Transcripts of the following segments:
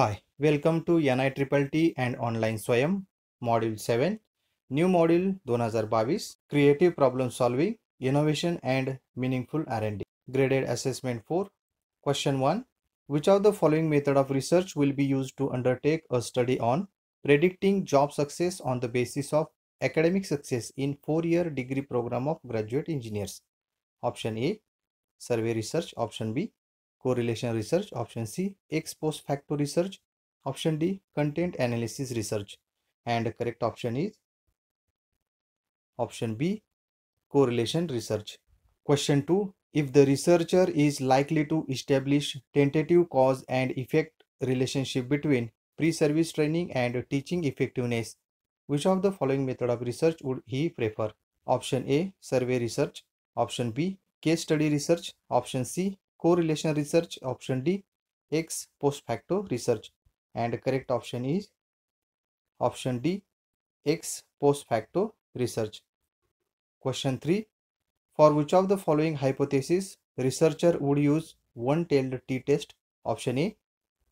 Hi, welcome to NITTT and Online Swayam, Module 7, New Module 2022, Creative Problem Solving, Innovation and Meaningful R&D. Graded Assessment 4. Question 1. Which of the following method of research will be used to undertake a study on predicting job success on the basis of academic success in four-year degree program of graduate engineers? Option A. Survey research. Option B correlation research option c ex post facto research option d content analysis research. And correct option is option b correlation research. Question 2 if the researcher is likely to establish tentative cause and effect relationship between pre-service training and teaching effectiveness which of the following method of research would he prefer? Option a survey research. Option b case study research. Option c correlation research option D ex post facto research and correct option is option D ex post facto research. Question 3 For which of the following hypothesis researcher would use one-tailed t-test? Option A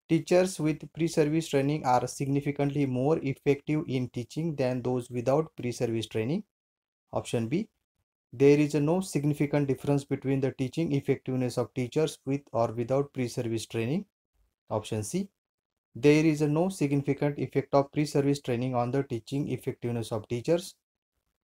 Teachers with pre-service training are significantly more effective in teaching than those without pre-service training. Option B there is no significant difference between the teaching effectiveness of teachers with or without pre-service training. Option C. There is no significant effect of pre-service training on the teaching effectiveness of teachers.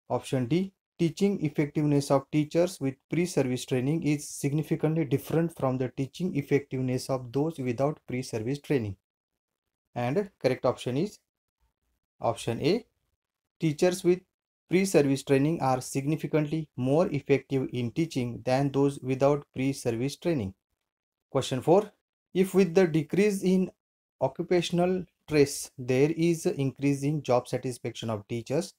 Option D. Teaching effectiveness of teachers with pre-service training is significantly different from the teaching effectiveness of those without pre-service training. And correct option is option A. Teachers with pre-service training are significantly more effective in teaching than those without pre-service training. Question 4. If with the decrease in occupational stress there is increase in job satisfaction of teachers,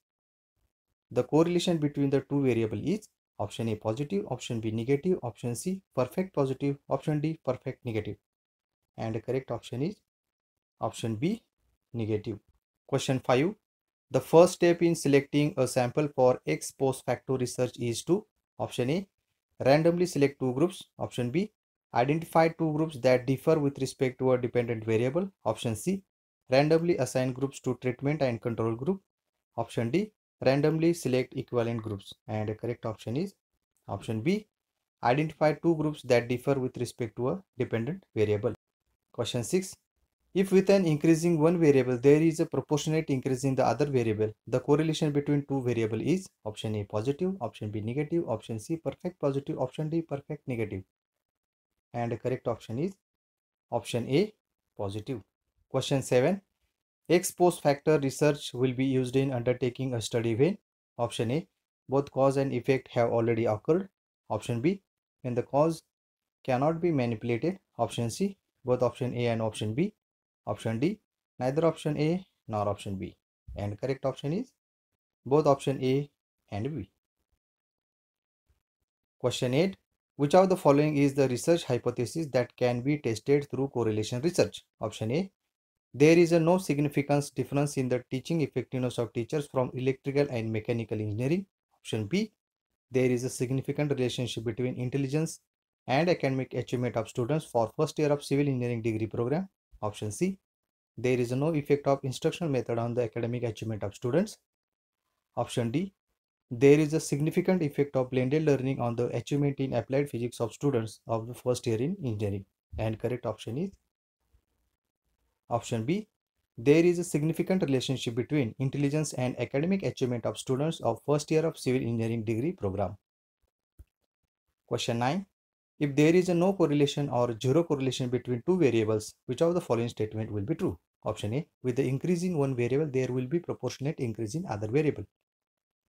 the correlation between the two variable is option A positive, option B negative, option C perfect positive, option D perfect negative. And the correct option is option B negative. Question 5. The first step in selecting a sample for ex post facto research is to option A randomly select two groups, option B identify two groups that differ with respect to a dependent variable, option C randomly assign groups to treatment and control group, option D randomly select equivalent groups. And the correct option is option B identify two groups that differ with respect to a dependent variable. Question 6 if with an increasing one variable, there is a proportionate increase in the other variable, the correlation between two variable is option A positive, option B negative, option C perfect positive, option D perfect negative. And the correct option is option A positive. Question 7. Ex post facto research will be used in undertaking a study when option A both cause and effect have already occurred. Option B when the cause cannot be manipulated. Option C both option A and option B option D neither option A nor option B and correct option is both option A and B. Question 8 which of the following is the research hypothesis that can be tested through correlation research? Option A there is a no significance difference in the teaching effectiveness of teachers from electrical and mechanical engineering. Option B there is a significant relationship between intelligence and academic achievement of students for first year of civil engineering degree program. Option C. There is no effect of instructional method on the academic achievement of students. Option D. There is a significant effect of blended learning on the achievement in applied physics of students of the first year in engineering. And correct option is option B. There is a significant relationship between intelligence and academic achievement of students of first year of civil engineering degree program. Question 9. If there is a no correlation or zero correlation between two variables, which of the following statement will be true? Option A. With the increase in one variable, there will be proportionate increase in other variable.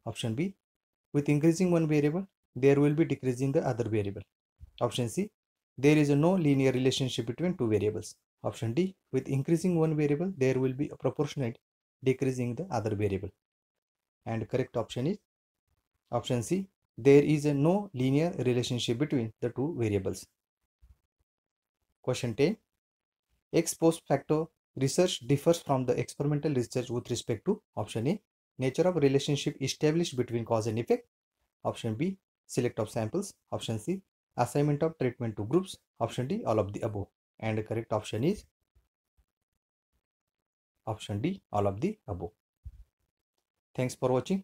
Option B. With increasing one variable, there will be decrease in the other variable. Option C. There is a no linear relationship between two variables. Option D. With increasing one variable, there will be a proportionate decrease in the other variable. And correct option is option C there is a no linear relationship between the two variables. Question 10. Ex post facto research differs from the experimental research with respect to option A. Nature of relationship established between cause and effect. Option B. Select of samples. Option C. Assignment of treatment to groups. Option D. All of the above. And the correct option is Option D, all of the above. Thanks for watching.